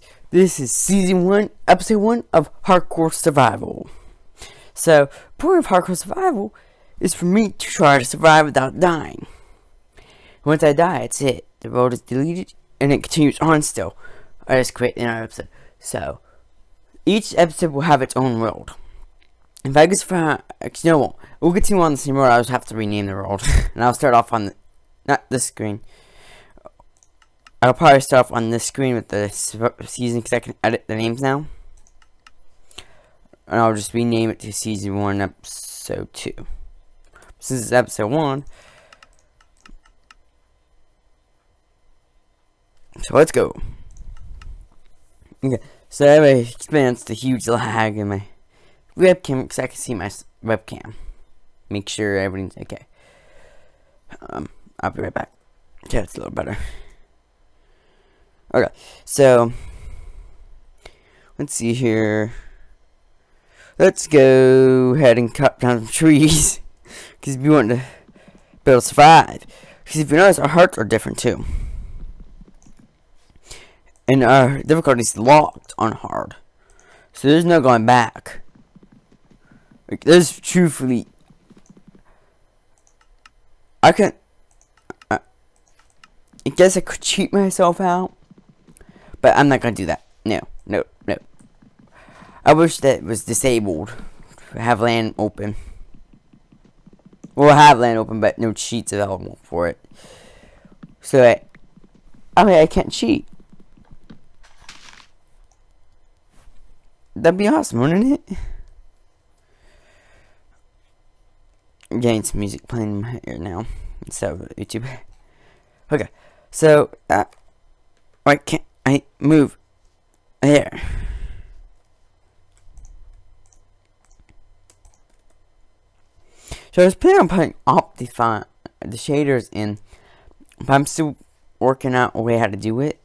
guys, this is season one, episode one of Hardcore Survival. So, point of Hardcore Survival is for me to try to survive without dying. Once I die, it's it. The world is deleted and it continues on still. I just create another episode. So, each episode will have its own world. If I just find, actually, no, we'll continue on the same world. I'll just have to rename the world, and I'll start off on the, not this screen. I'll probably start off on this screen with the season because I can edit the names now. And I'll just rename it to season 1, episode 2. Since it's episode 1. So let's go. Okay, so I experienced a huge lag in my webcam because I can see my webcam. Make sure everything's okay. Um, I'll be right back. Yeah, it's a little better. Okay, so let's see here. Let's go ahead and cut down some trees because we want to be able to survive. Because if you notice, our hearts are different too, and our difficulty is locked on hard, so there's no going back. Like, there's truthfully, I can. I, I guess I could cheat myself out but I'm not gonna do that. No, no, no. I wish that was disabled. Have LAN open. We'll have LAN open, but no cheats available for it. So I, I mean, I can't cheat. That'd be awesome, wouldn't it? Getting some music playing in my ear now instead of YouTube. Okay, so uh, I can't. I move there. So I was planning on putting Optifine, the shaders in, but I'm still working out a way how to do it.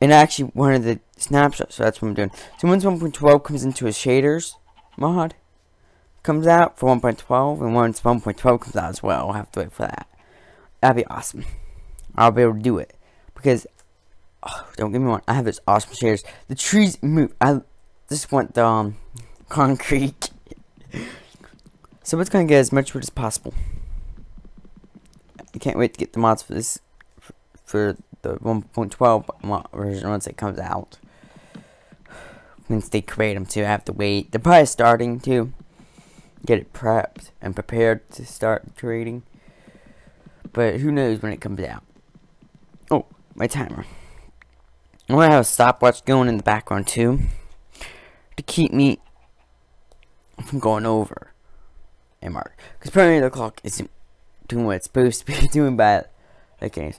And I actually, one of the snapshots, so that's what I'm doing. So once 1.12 comes into a shaders mod, comes out for 1.12, and once 1.12 comes out as well, I'll have to wait for that. That'd be awesome. I'll be able to do it. Because oh, don't get me wrong, I have this awesome chairs. The trees move. I just want the um, concrete. so it's gonna get as much wood as possible. I can't wait to get the mods for this for the 1.12 version once it comes out. Once they create them too, I have to wait. They're probably starting to get it prepped and prepared to start creating. But who knows when it comes out. Oh, my timer. I'm gonna have a stopwatch going in the background too to keep me from going over a mark. Because apparently the clock isn't doing what it's supposed to be doing by the games.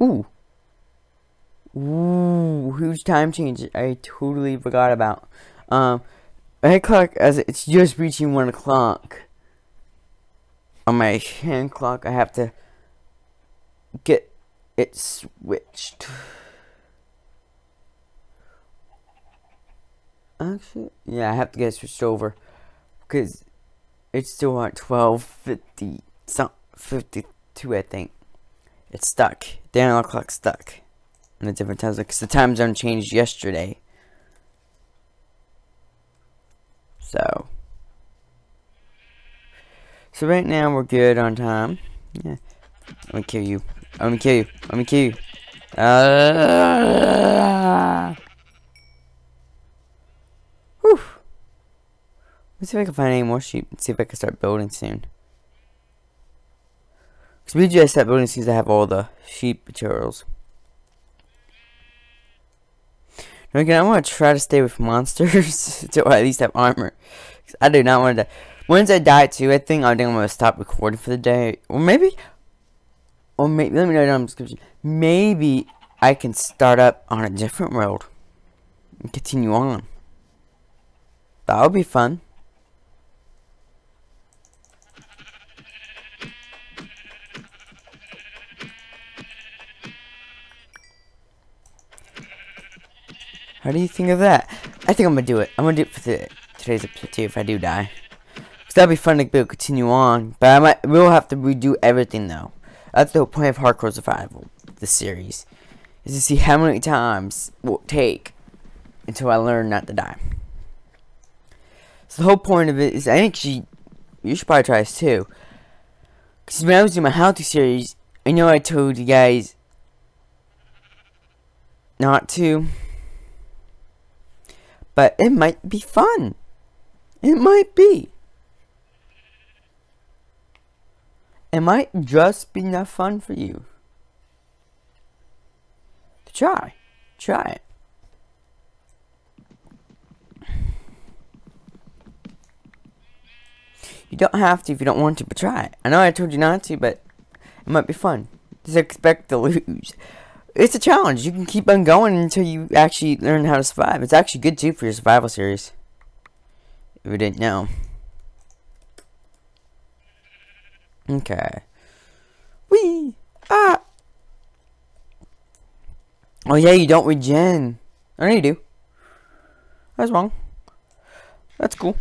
Ooh. Ooh, huge time change I totally forgot about. Um, my clock as it's just reaching one o'clock. On my hand clock, I have to get it switched. Actually, yeah, I have to get it switched over because it's still at 12:50, some 52, I think. It's stuck. The analog clock's stuck in a different time because the time zone changed yesterday. So, so right now we're good on time. Yeah, let me kill you. Let me kill you. Let me kill you. Uh, Let's see if I can find any more sheep and see if I can start building soon. Because we just start building seems to have all the sheep materials. Again, I want to try to stay with monsters to at least have armor. I do not want to die. Once I die too, I think I think I'm going to stop recording for the day. Or maybe, or maybe, let me know down in the description. Maybe I can start up on a different road and continue on. That would be fun. How do you think of that? I think I'm gonna do it. I'm gonna do it for the, today's episode too if I do die. Cause that'd be fun to be able to continue on. But I might we'll have to redo everything though. That's the whole point of hardcore survival, the series. is to see how many times will take until I learn not to die. So the whole point of it is I think she, you should probably try this too. Because when I was doing my how-to series, I know I told you guys not to. But it might be fun. It might be. It might just be enough fun for you. To try. Try it. You don't have to if you don't want to, but try it. I know I told you not to, but it might be fun. Just expect to lose. It's a challenge. You can keep on going until you actually learn how to survive. It's actually good too for your survival series. If you didn't know. Okay. Wee! Ah! Oh yeah, you don't regen. I know you do. That's wrong. That's cool.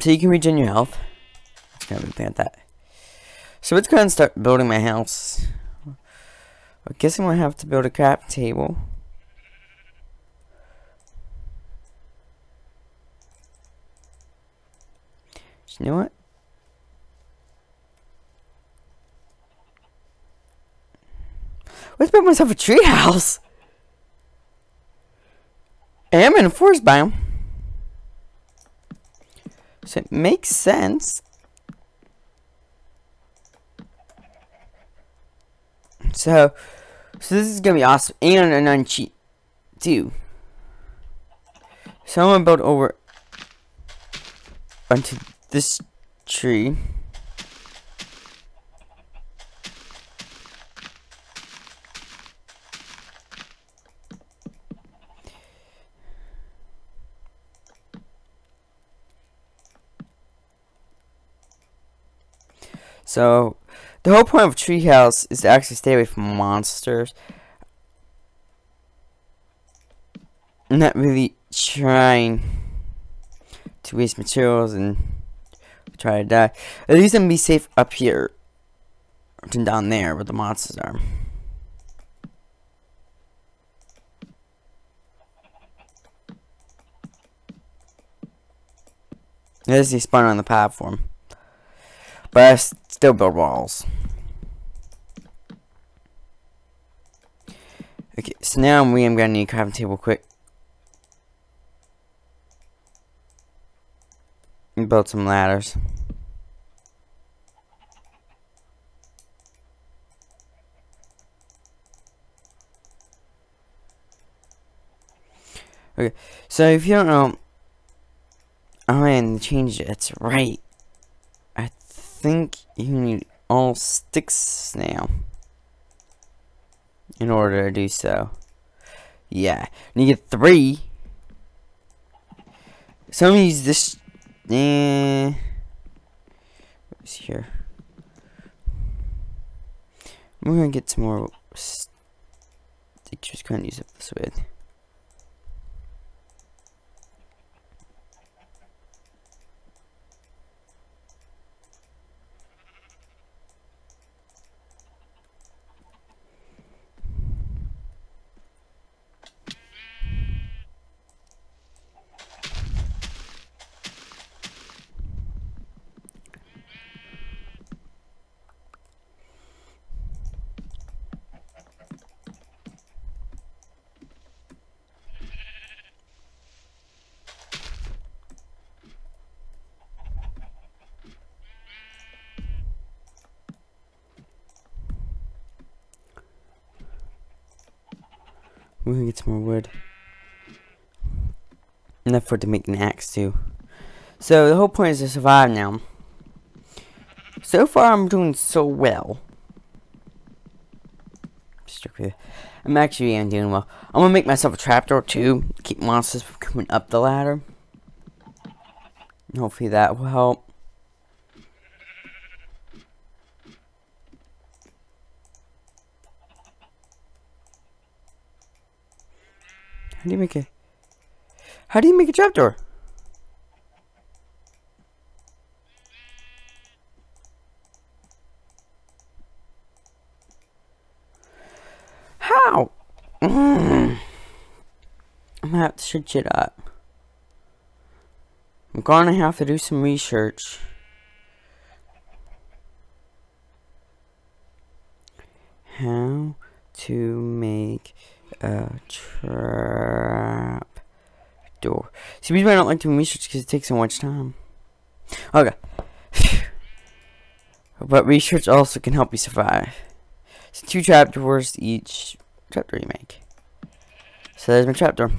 So you can regen your health. Let's go and at that. So let's go ahead and start building my house. I guess I'm gonna have to build a craft table. You know what? Let's build myself a tree house. I am in a forest biome. So it makes sense. So, so this is gonna be awesome and an uncheat too. So I'm gonna build over onto this tree. So, the whole point of Treehouse is to actually stay away from monsters. I'm Not really trying to waste materials and try to die. At least I'm be safe up here than down there where the monsters are. There's is spawn on the platform. But still build walls. Okay, so now we am gonna need a crafting table quick. And build some ladders. Okay, so if you don't know, oh man, change it. It's right think you need all sticks now in order to do so. Yeah, and you get three. So I'm gonna use this. Eh, what's here? I'm gonna get some more sticks. Just gonna use up this wood. We're get some more wood. Enough for it to make an axe too. So the whole point is to survive now. So far I'm doing so well. I'm actually I'm doing well. I'm gonna make myself a trapdoor too. Keep monsters from coming up the ladder. Hopefully that will help. do you make a... How do you make a trapdoor? How? Mm. I'm gonna have to search it up. I'm gonna have to do some research. How to make a trap door. See, reason I don't like doing research because it takes so much time. Okay. but research also can help you survive. So two trapdoors each trapdoor you make. So there's my trapdoor.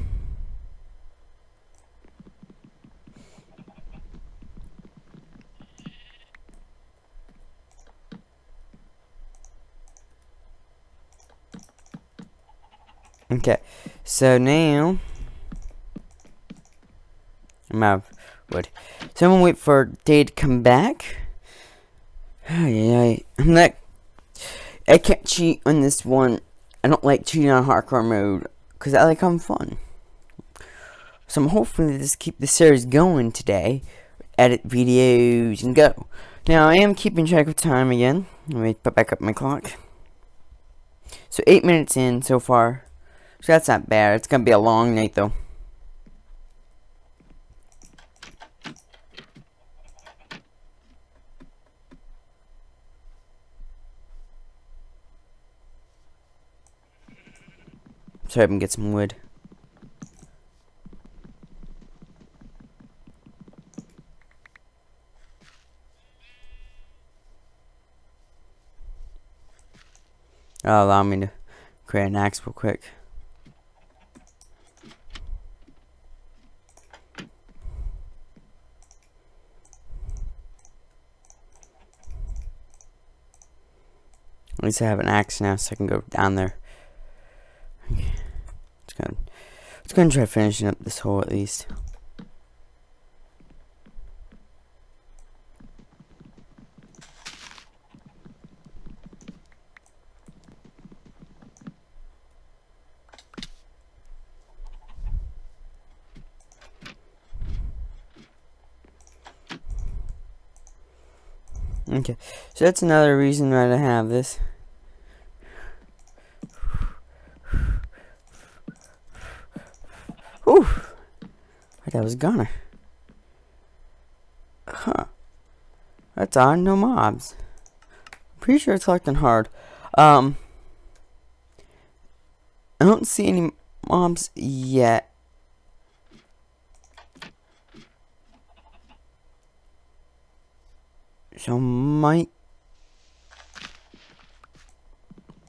Okay, so now I'm out of wood. So I'm gonna wait for day to come back. Oh, yeah, I'm not. I can't cheat on this one. I don't like cheating on hardcore mode because I like having fun. So I'm hoping to just keep the series going today. Edit videos and go. Now I am keeping track of time again. Let me put back up my clock. So eight minutes in so far. So that's not bad. It's gonna be a long night though. So I can get some wood. Allow me to create an axe real quick. At least I have an axe now so I can go down there. Let's go, let's go and try finishing up this hole at least. Okay, so that's another reason why I have this. That was gonna. Huh. That's odd, no mobs. Pretty sure it's collecting hard. Um, I don't see any mobs yet. So might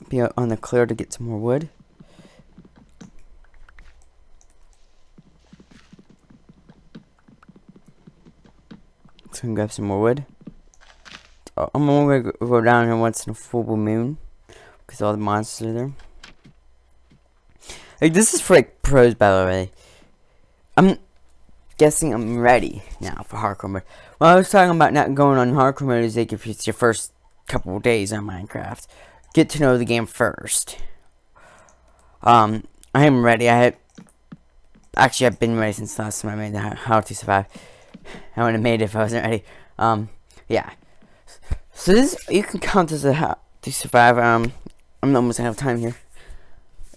be on the clear to get some more wood. So I'm grab some more wood. Oh, I'm only gonna go down here once in a full moon because all the monsters are there. Like this is for like pros, by the way. I'm guessing I'm ready now for hardcore mode. Well, I was talking about not going on hardcore mode is like if it's your first couple days on Minecraft. Get to know the game first. Um, I am ready. I had actually I've been ready since last time I made the How to Survive. I would have made it if I wasn't ready. Um, yeah. So this you can count as a How to Survive. Um, I'm almost out of time here,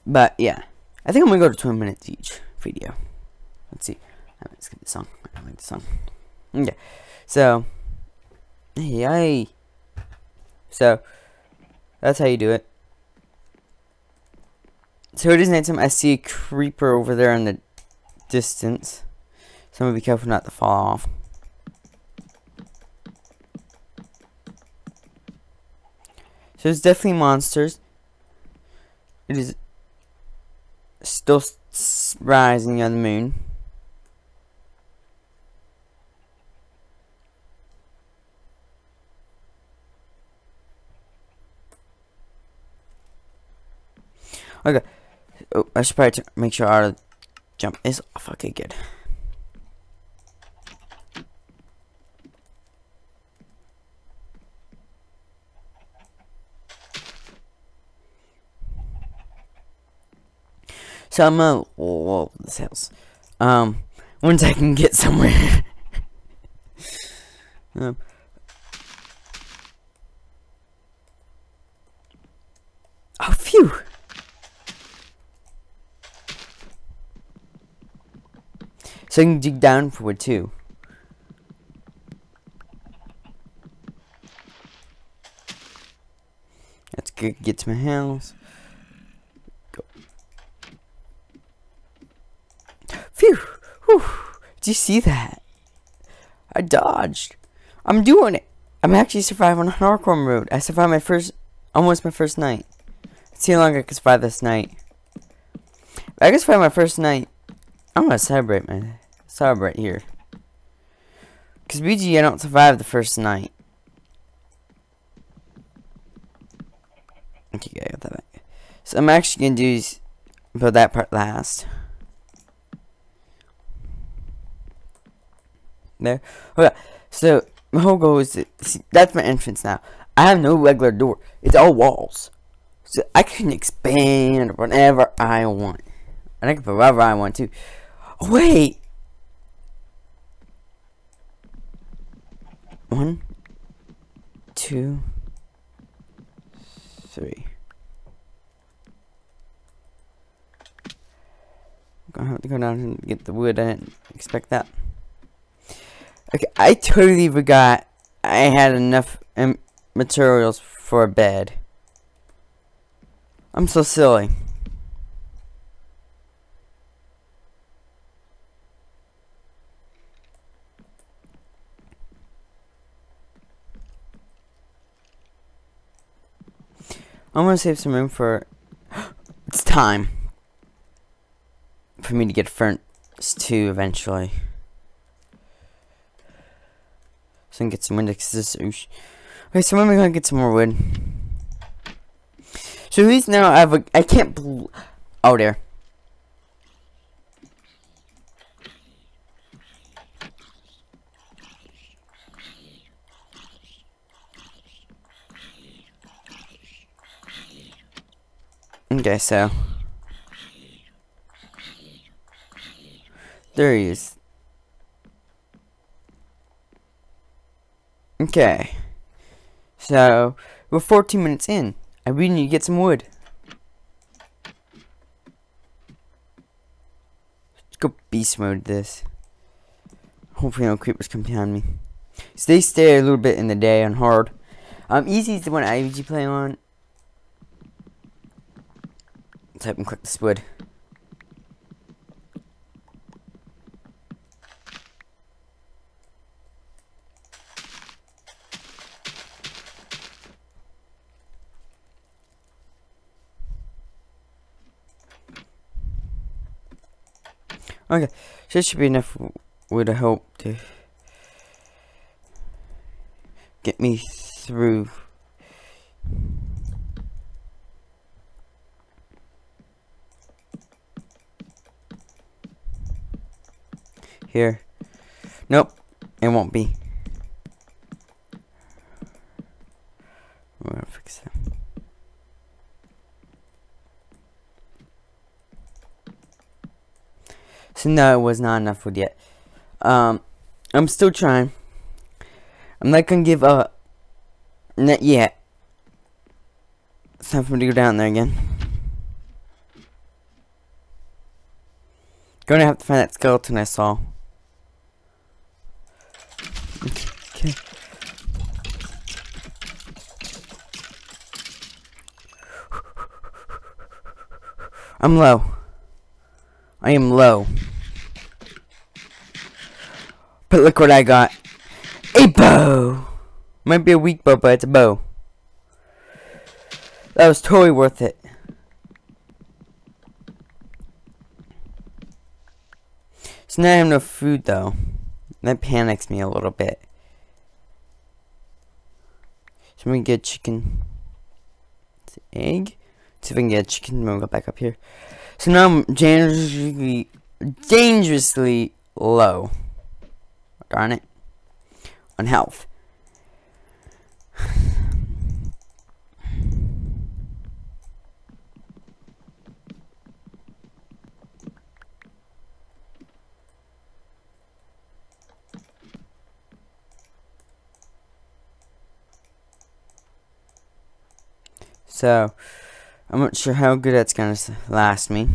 but yeah, I think I'm gonna go to 20 minutes each video. Let's see. I'm Let's get the song. I like the song. Okay. So, yay. So, that's how you do it. So it is nighttime. I see a creeper over there in the distance. So I'm gonna be careful not to fall off. So there's definitely monsters. It is still rising on the moon. Okay. Oh, I should probably make sure our jump is off. Okay, good. So I'm gonna wall this house. Um, once I can get somewhere. um, oh, phew. So I can dig down for wood too. Let's get, get to my house. Go. Phew! Whew. Did you see that? I dodged. I'm doing it. I'm actually surviving on hardcore mode. I survived my first, almost my first night. Let's see how long I can survive this night. I can survive my first night, I'm gonna celebrate my celebrate here. Cause BG, I don't survive the first night. Okay, I got that back. So I'm actually gonna do build that part last. There. Okay. So my whole goal is to see, that's my entrance now. I have no regular door. It's all walls. So I can expand whenever I want. And I can put wherever I want to. Oh, wait! One, two, three. I'm gonna have to go down and get the wood. I didn't expect that. Okay, I totally forgot I had enough materials for a bed. I'm so silly. I'm gonna save some room for. it's time for me to get furnace two eventually. So I can get some wood. Okay, so when am I gonna get some more wood? So at least now I have a. I can't. Oh, there. Okay, so. There he is. Okay. So, we're 14 minutes in. I really need to get some wood. Let's go beast mode this. Hopefully no creepers come behind me. So they stay a little bit in the day on hard. Um, easy is the one I usually play on. Let's type and click this wood. Okay, so this should be enough would help to get me through. Here. Nope, it won't be. We're gonna fix that. So no, it was not enough wood yet. Um, I'm still trying. I'm not gonna give up. Not yet. It's time for me to go down there again. Gonna have to find that skeleton I saw. Okay. I'm low. I am low. But look what I got. A bow! Might be a weak bow, but it's a bow. That was totally worth it. So now I have no food, though. That panics me a little bit. So we get chicken. It's egg. Let's see if we can get chicken. We'll go back up here. So now I'm dangerously, dangerously low. Darn it. On health. So, I'm not sure how good that's gonna last me.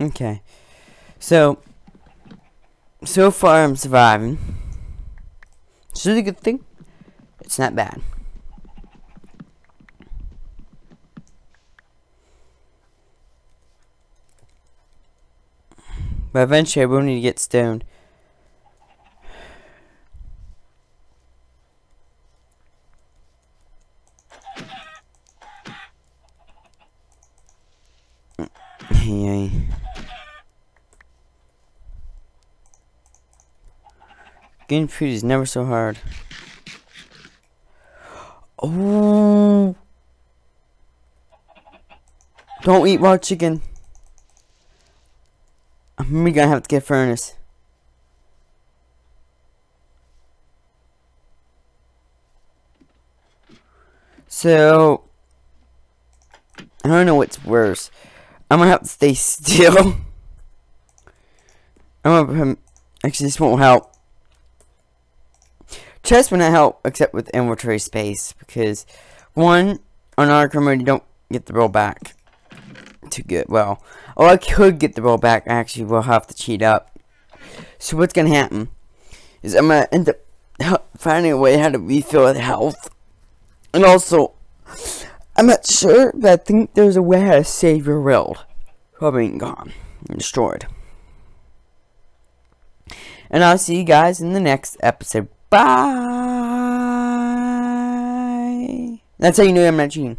Okay. So, so far I'm surviving. This is a good thing. It's not bad. But eventually I will need to get stoned. Getting food is never so hard. Oh! Don't eat raw chicken. I'm gonna have to get furnace. So, I don't know what's worse. I'm gonna have to stay still. I'm gonna, actually, this won't help. Chest will not help except with inventory space because one on our mode you don't get the roll back too good. Well, oh I could get the roll back. I Actually, we'll have to cheat up. So what's gonna happen is I'm gonna end up finding a way how to refill the health, and also I'm not sure, but I think there's a way how to save your world being gone and destroyed. And I'll see you guys in the next episode. Bye. That's how you know I'm not cheating.